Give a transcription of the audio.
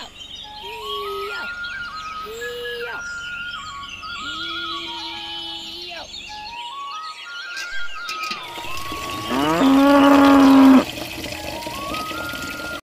up.